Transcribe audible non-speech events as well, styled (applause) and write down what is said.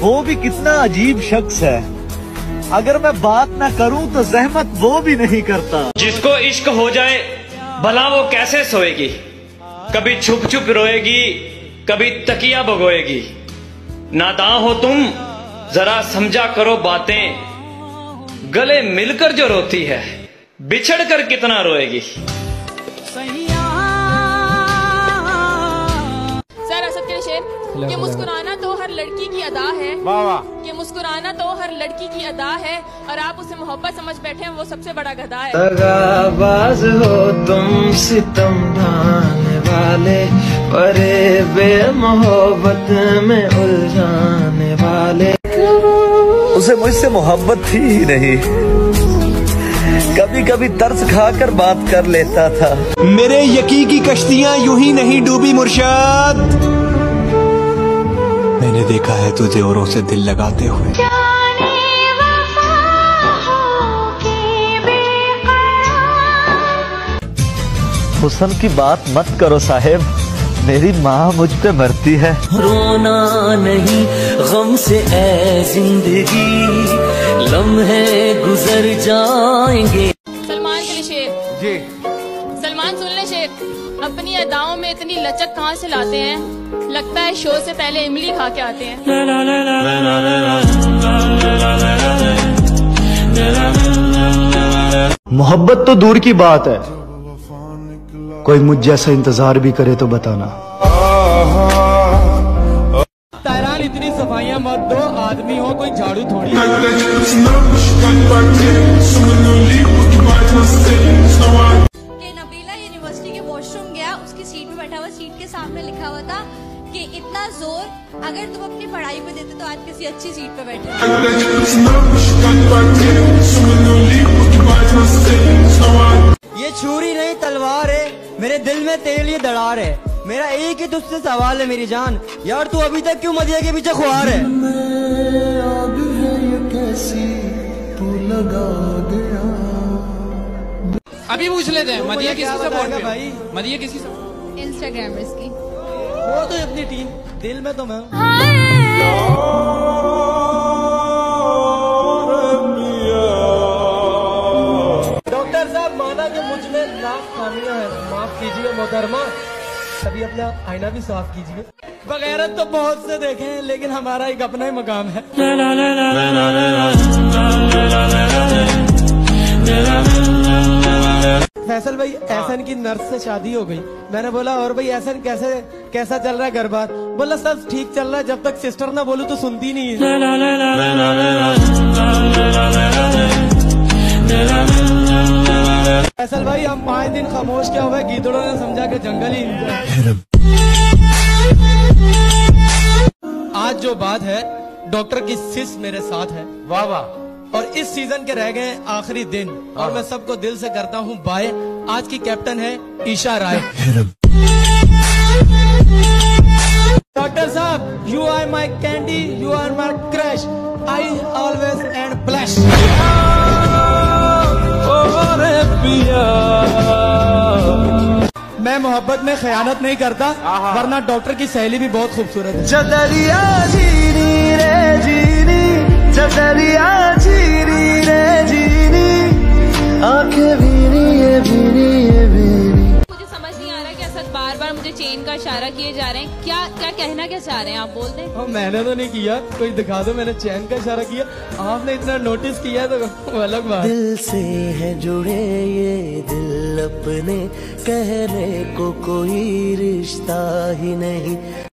वो भी कितना अजीब शख्स है। अगर मैं बात ना करूँ तो जहमत वो भी नहीं करता। जिसको इश्क हो जाए, भला वो कैसे सोएगी? कभी छुप छुप रोएगी, कभी तकिया भगोएगी। नादां हो तुम, जरा समझा करो बातें। गले मिलकर जो रोती है, बिछड़ कर कितना रोएगी? शेर कि मुस्कुराना तो हर लड़की की अदा है। कि मुस्कुराना तो हर लड़की की अदा है और आप उसे मोहब्बत समझ बैठे हैं वो सबसे बड़ा गधा है। दगाबाज हो तुम सितम ढाने वाले परे बेमोहब्बत में उलझाने वाले। उसे मुझसे मोहब्बत थी ही नहीं। कभी कभी तरस खाकर बात कर लेता था। मेरे यकी की कश्तियाँ यूँ ही नहीं डूबी मुर्शाद। मैंने देखा है तुझे औरों से दिल लगाते हुए। हुसन की बात मत करो साहेब मेरी माँ मुझ पे मरती है। रोना नहीं गम से ए ज़िंदगी। लम्हे गुजर जाएँगे। सलमान के लिए शेर। जी। सलमान सुन ले शेर अपनी अदाओं में इतनी लचक कहाँ से लाते हैं? लगता है शो से पहले इमली खा के आते हैं। मोहब्बत तो दूर की बात है। कोई मुझ जैसा इंतज़ार भी करे तो बताना। तैरान इतनी सफाइयाँ मत दो। आदमी हो कोई झाड़ू थोड़ी। ज़ोर। अगर तुम अपनी पढ़ाई पे देते तो आज किसी अच्छी सीट पे बैठे। ये छुरी नहीं तलवार है। मेरे दिल में तेल ये दरार है। मेरा एक ही तुझसे सवाल है मेरी जान। यार तू अभी तक क्यों मदिया के पीछे खुआर है? अभी पूछ लेते हैं मदिया सपोर्ट बताएगा भाई? मदिया किसकी support- इंस्टाग्रामर्स की वो तो अपनी टीम, दिल में तो मैं डॉक्टर साहब, माना कि मुझमें लाख खामियाँ हैं। माफ़ कीजिए मोहतरमा कभी अपना आईना भी साफ़ कीजिए। बगैरत तो बहुत से देखे हैं, लेकिन हमारा एक अपना ही मकाम है। फैसल भाई, एहसन की नर्स से शादी हो गई। मैंने बोला, और भाई, एहसन कैसे कैसा चल रहा है घर बार बोला सब ठीक चल रहा है जब तक सिस्टर ना बोलू तो सुनती नहीं फैसल भाई हम पाँच दिन खामोश क्या हुए गीदड़ों ने समझा कि जंगल ही आज जो बात है डॉक्टर की सिस मेरे साथ है वाह वाह और इस सीज़न के रह गए आखिरी दिन और मैं सबको दिल से करता हूँ बाय आज की कैप्टन है Isha Rai my candy you are my crush I always and blush मैं मोहब्बत में खयानत नहीं करता वरना डॉक्टर की सहेली भी बहुत खूबसूरत है। चदरिया जीनी रे जीनी चदरिया जीनी रे जीनी आँखें भीनी। मुझे चेन का इशारा किए जा रहे हैं। क्या क्या कहना क्या चाह रहे हैं? आप बोल दें। हाँ, मैंने तो नहीं किया। कोई दिखा दो मैंने चैन का इशारा किया। आपने इतना नोटिस किया तो (laughs) अलग बात। दिल से है जुड़े ये दिल अपने कहने को कोई रिश्ता ही नहीं।